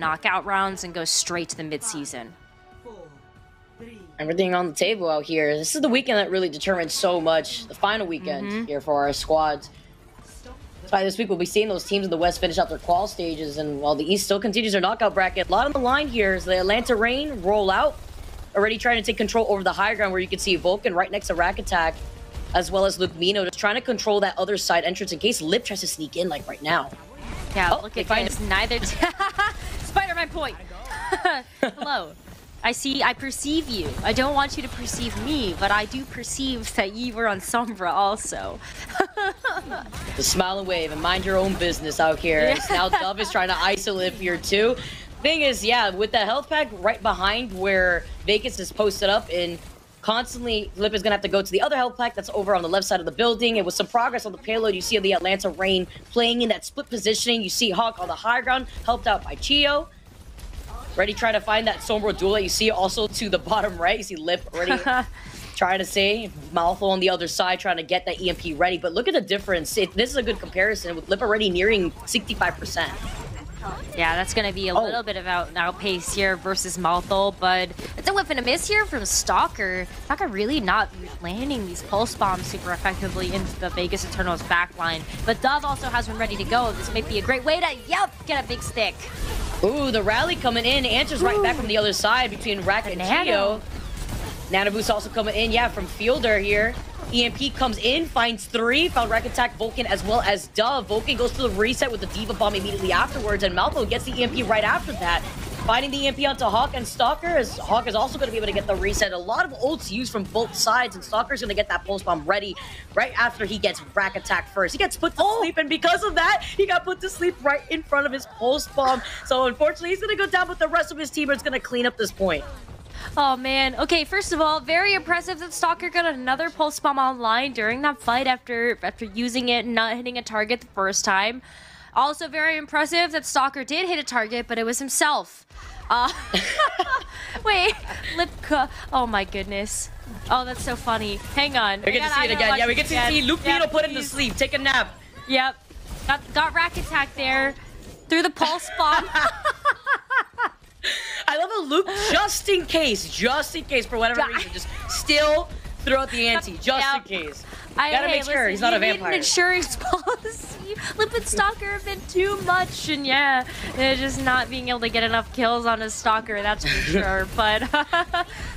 knockout rounds and go straight to the midseason. Everything on the table out here. This is the weekend that really determines so much. The final weekend Mhm. here for our squads. That's why this week we'll be seeing those teams in the West finish out their qual stages, and while the East still continues their knockout bracket, a lot on the line here is the Atlanta Reign roll out, already trying to take control over the high ground where you can see Vulcan right next to Rakattack, as well as Lukemino just trying to control that other side entrance in case Lip tries to sneak in like right now. Yeah, Oh, look at this. Neither. Spider-Man point. Hello. I see. I perceive you. I don't want you to perceive me, but I do perceive that you were on Sombra also. The smile and wave and mind your own business out here. As now Dove is trying to isolate here too. Thing is, yeah, with the health pack right behind where Vegas is posted up and constantly Lip is gonna have to go to the other health pack that's over on the left side of the building. It was some progress on the payload, you see the Atlanta Reign playing in that split positioning. You see Hawk on the high ground, helped out by ChiYo. Ready trying to find that Sombra duel that you see also to the bottom right. You see Lip already trying to say Mouthful on the other side trying to get that EMP ready. But look at the difference. It, this is a good comparison with Lip already nearing 65%. Yeah, that's going to be a Oh. little bit of out outpace here versus MaltheL, but it's a whip and a miss here from Stalker. Stalker really not landing these pulse bombs super effectively into the Vegas Eternals backline. But Dove also has one ready to go. This might be a great way to, yep, get a big stick. Ooh, the rally coming in. Answers right back from the other side between Rack and Nano. Nano Boost also coming in, yeah, from Fielder here. EMP comes in, finds three, found Rakattack, Vulcan, as well as Dove. Vulcan goes to the reset with the D.Va Bomb immediately afterwards, and Malfo gets the EMP right after that. Finding the EMP onto Hawk and Stalker, as Hawk is also going to be able to get the reset. A lot of ults used from both sides, and Stalker's going to get that Pulse Bomb ready right after he gets Rakattack first. He gets put to oh! sleep, and because of that, he got put to sleep right in front of his Pulse Bomb. So unfortunately, he's going to go down, but the rest of his team is going to clean up this point. Oh man. Okay, first of all, very impressive that Stalker got another pulse bomb online during that fight after after using it and not hitting a target the first time. Also very impressive that Stalker did hit a target, but it was himself. Uh, wait, Lipka. Oh my goodness. Oh, that's so funny. Hang on. We get to see it again. Yeah, we get to see Vito put him to sleep. Take a nap. Yep. Got got Rakattack there. Through the pulse bomb. Luke, just in case, just in case, for whatever reason, just still throw out the ante, just in case. I Gotta hey, make sure listen, he's not a need vampire. An insurance policy. Lipid Stalker have been too much, and yeah, just not being able to get enough kills on a Stalker, that's for sure. But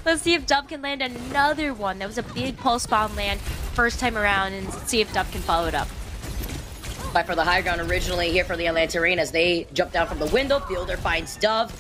let's see if Dub can land another one. That was a big pulse bomb land first time around, and see if Dub can follow it up. Fight for the high ground originally here for the Atlanta Reign as they jump down from the window. Fielder finds Dove,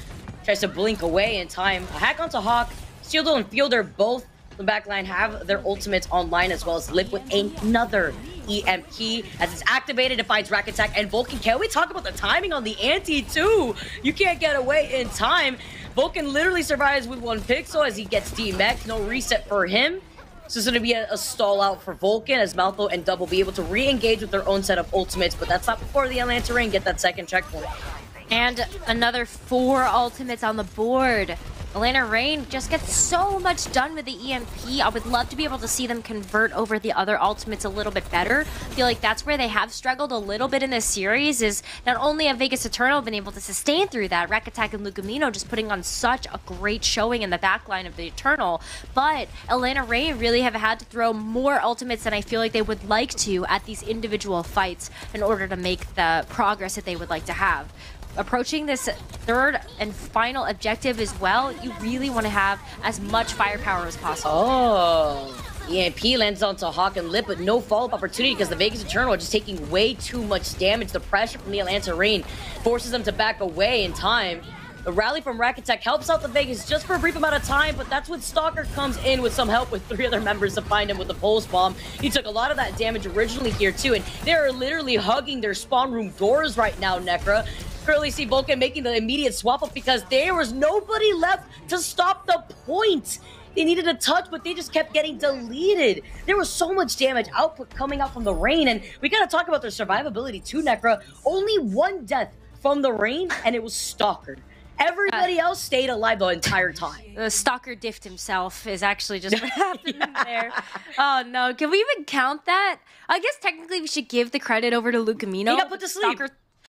tries to blink away in time. A hack onto Hawk. Shieldo and Fielder both the backline have their ultimates online as well as Lip with another EMP as it's activated. It finds Rakattack and Vulcan. Can we talk about the timing on the anti too? You can't get away in time. Vulcan literally survives with one pixel as he gets DMX. No reset for him. So it's going to be a, a stall out for Vulcan as Malfo and Double be able to re-engage with their own set of ultimates, but that's not before the Atlanta Reign get that second checkpoint. And another four ultimates on the board. Elena Reign just gets so much done with the EMP. I would love to be able to see them convert over the other ultimates a little bit better. I feel like that's where they have struggled a little bit in this series is not only have Vegas Eternal been able to sustain through that, Rakattack and Lukemino just putting on such a great showing in the backline of the Eternal, but Elena Reign really have had to throw more ultimates than I feel like they would like to at these individual fights in order to make the progress that they would like to have approaching this third and final objective as well, you really want to have as much firepower as possible. Oh, EMP lands onto Hawk and Lip, but no follow-up opportunity because the Vegas Eternal are just taking way too much damage. The pressure from the Atlanta Reign forces them to back away in time. The rally from Rakattack helps out the Vegas just for a brief amount of time, but that's when Stalker comes in with some help with three other members to find him with the Pulse Bomb. He took a lot of that damage originally here too, and they're literally hugging their spawn room doors right now, Necra. Currently see Vulcan making the immediate swap up because there was nobody left to stop the point. They needed a touch, but they just kept getting deleted. There was so much damage output coming out from the Reign, and we gotta talk about their survivability too, Necra. Only one death from the Reign, and it was Stalker. Everybody uh, else stayed alive the entire time. The stalker diffed himself is actually just what happened there. Oh no, can we even count that? I guess technically we should give the credit over to Lukemino. He got put to sleep. Stalker